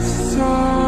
the sun.